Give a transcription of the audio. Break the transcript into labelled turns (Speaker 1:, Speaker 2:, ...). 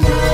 Speaker 1: you.